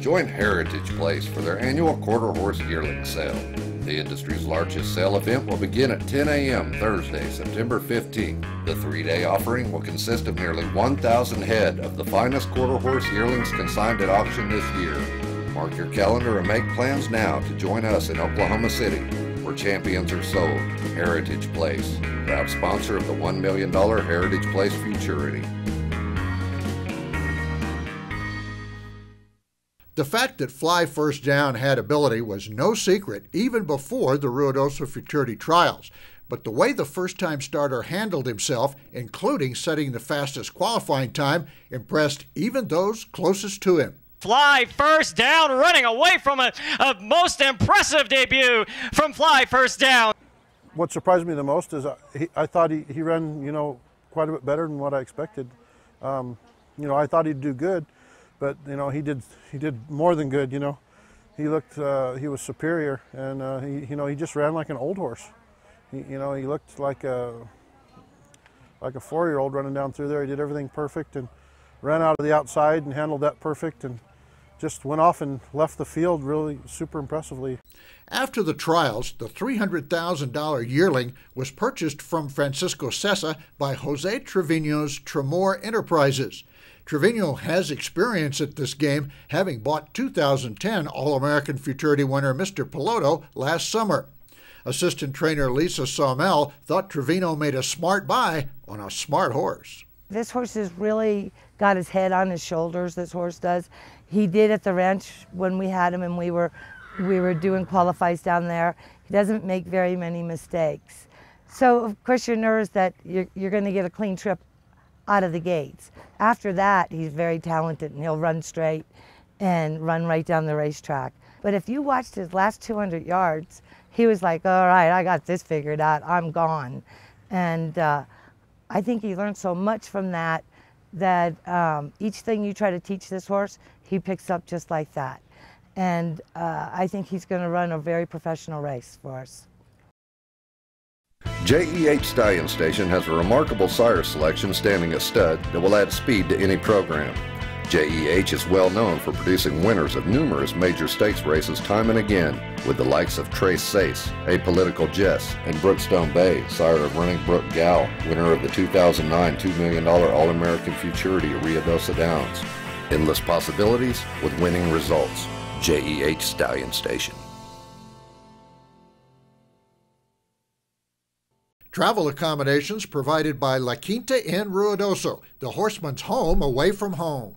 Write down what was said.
Join Heritage Place for their annual quarter horse yearling sale. The industry's largest sale event will begin at 10 a.m. Thursday, September 15th. The three day offering will consist of nearly 1,000 head of the finest quarter horse yearlings consigned at auction this year. Mark your calendar and make plans now to join us in Oklahoma City, where champions are sold. Heritage Place, proud sponsor of the $1 million Heritage Place Futurity. The fact that Fly First Down had ability was no secret even before the Ruidoso Futurity trials. But the way the first time starter handled himself, including setting the fastest qualifying time, impressed even those closest to him. Fly first down, running away from a, a most impressive debut from Fly first down. What surprised me the most is I, he, I thought he, he ran, you know, quite a bit better than what I expected. Um, you know, I thought he'd do good but you know he did he did more than good. You know, he looked uh, he was superior, and uh, he you know he just ran like an old horse. He, you know he looked like a like a four-year-old running down through there. He did everything perfect and ran out of the outside and handled that perfect and just went off and left the field really super impressively. After the trials, the $300,000 yearling was purchased from Francisco Sessa by Jose Trevino's Tremor Enterprises. Trevino has experience at this game, having bought 2010 All American Futurity winner Mr. Piloto last summer. Assistant trainer Lisa Saumel thought Trevino made a smart buy on a smart horse. This horse has really got his head on his shoulders, this horse does. He did at the ranch when we had him and we were we were doing qualifies down there. He doesn't make very many mistakes. So of course you're nervous that you're, you're going to get a clean trip out of the gates. After that, he's very talented and he'll run straight and run right down the racetrack. But if you watched his last 200 yards, he was like, all right, I got this figured out, I'm gone. And uh, I think he learned so much from that that um, each thing you try to teach this horse, he picks up just like that. And uh, I think he's going to run a very professional race for us. JEH Stallion Station has a remarkable sire selection standing a stud that will add speed to any program. JEH is well known for producing winners of numerous major stakes races time and again, with the likes of Tres Seis, Apolitical Jess, and Brookstone Bay, sire of Running Brook Gal, winner of the 2009 $2 million All-American Futurity at Ruidoso Downs. Endless possibilities with winning results. JEH Stallion Station. Travel accommodations provided by La Quinta Inn Ruidoso, the horseman's home away from home.